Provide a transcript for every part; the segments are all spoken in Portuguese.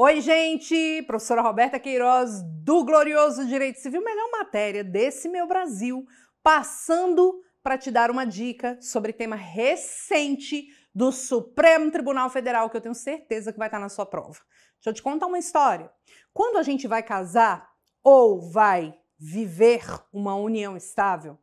Oi, gente! Professora Roberta Queiroz, do Glorioso Direito Civil, melhor matéria desse meu Brasil, passando para te dar uma dica sobre tema recente do Supremo Tribunal Federal, que eu tenho certeza que vai estar na sua prova. Deixa eu te contar uma história. Quando a gente vai casar ou vai viver uma união estável,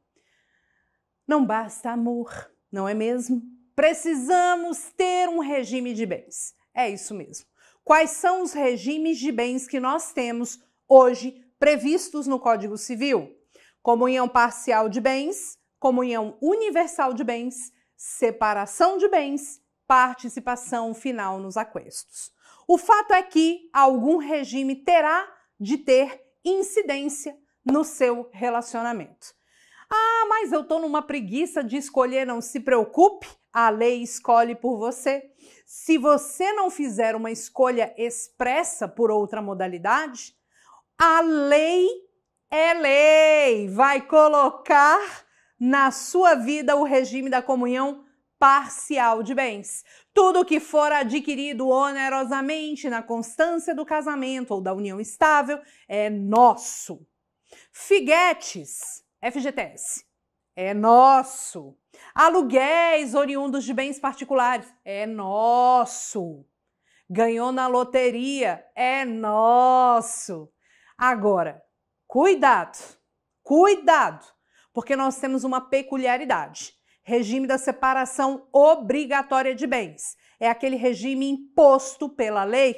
não basta amor, não é mesmo? Precisamos ter um regime de bens. É isso mesmo quais são os regimes de bens que nós temos hoje previstos no Código Civil: comunhão parcial de bens, comunhão universal de bens, separação de bens, participação final nos aquestos. O fato é que algum regime terá de ter incidência no seu relacionamento. Ah, mas eu estou numa preguiça de escolher, não se preocupe, a lei escolhe por você. Se você não fizer uma escolha expressa por outra modalidade, a lei é lei, vai colocar na sua vida o regime da comunhão parcial de bens. Tudo que for adquirido onerosamente na constância do casamento ou da união estável é nosso. Figuetes, FGTS, é nosso. Aluguéis oriundos de bens particulares, é nosso. Ganhou na loteria, é nosso. Agora, cuidado, cuidado, porque nós temos uma peculiaridade. Regime da separação obrigatória de bens. É aquele regime imposto pela lei.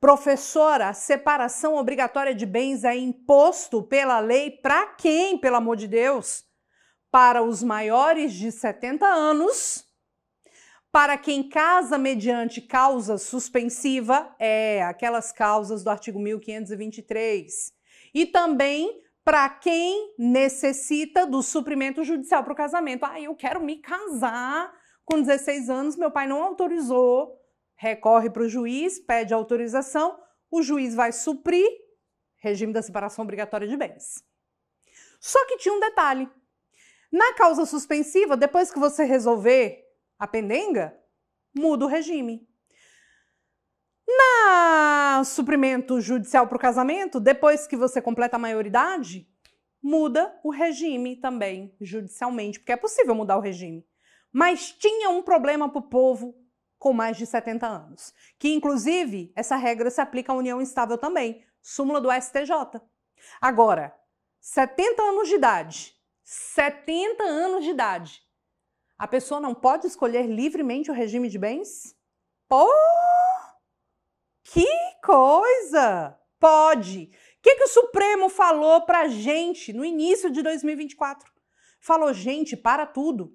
Professora, separação obrigatória de bens é imposto pela lei para quem, pelo amor de Deus? para os maiores de 70 anos, para quem casa mediante causa suspensiva, é aquelas causas do artigo 1523, e também para quem necessita do suprimento judicial para o casamento. Ah, eu quero me casar com 16 anos, meu pai não autorizou, recorre para o juiz, pede autorização, o juiz vai suprir regime da separação obrigatória de bens. Só que tinha um detalhe. Na causa suspensiva, depois que você resolver a pendenga, muda o regime. Na suprimento judicial para o casamento, depois que você completa a maioridade, muda o regime também judicialmente, porque é possível mudar o regime. Mas tinha um problema para o povo com mais de 70 anos, que inclusive essa regra se aplica à união estável também, súmula do STJ. Agora, 70 anos de idade 70 anos de idade. A pessoa não pode escolher livremente o regime de bens? Pô! Que coisa! Pode! O que, que o Supremo falou pra gente no início de 2024? Falou, gente, para tudo.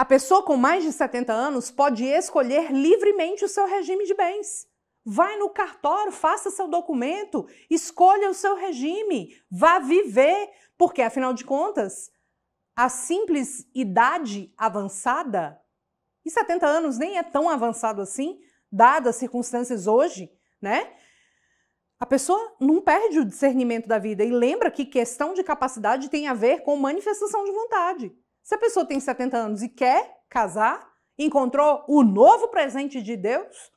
A pessoa com mais de 70 anos pode escolher livremente o seu regime de bens. Vai no cartório, faça seu documento, escolha o seu regime, vá viver, porque afinal de contas, a simples idade avançada, e 70 anos nem é tão avançado assim, dadas as circunstâncias hoje, né? A pessoa não perde o discernimento da vida e lembra que questão de capacidade tem a ver com manifestação de vontade. Se a pessoa tem 70 anos e quer casar, encontrou o novo presente de Deus,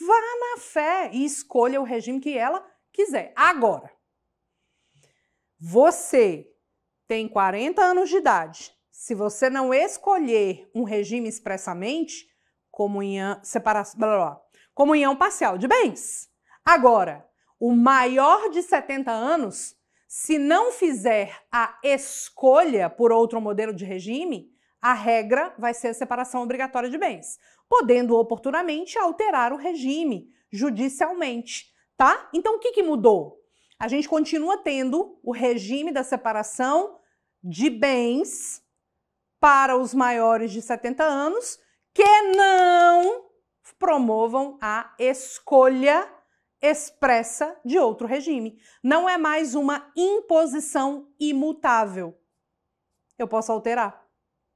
Vá na fé e escolha o regime que ela quiser. Agora, você tem 40 anos de idade. Se você não escolher um regime expressamente, comunhão, separação, blá, blá, blá, comunhão parcial de bens. Agora, o maior de 70 anos, se não fizer a escolha por outro modelo de regime, a regra vai ser a separação obrigatória de bens, podendo oportunamente alterar o regime judicialmente, tá? Então o que, que mudou? A gente continua tendo o regime da separação de bens para os maiores de 70 anos que não promovam a escolha expressa de outro regime. Não é mais uma imposição imutável. Eu posso alterar.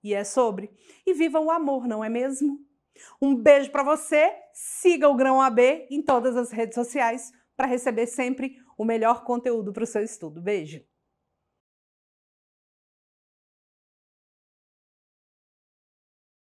E é sobre. E viva o amor, não é mesmo? Um beijo para você. Siga o Grão AB em todas as redes sociais para receber sempre o melhor conteúdo para o seu estudo. Beijo.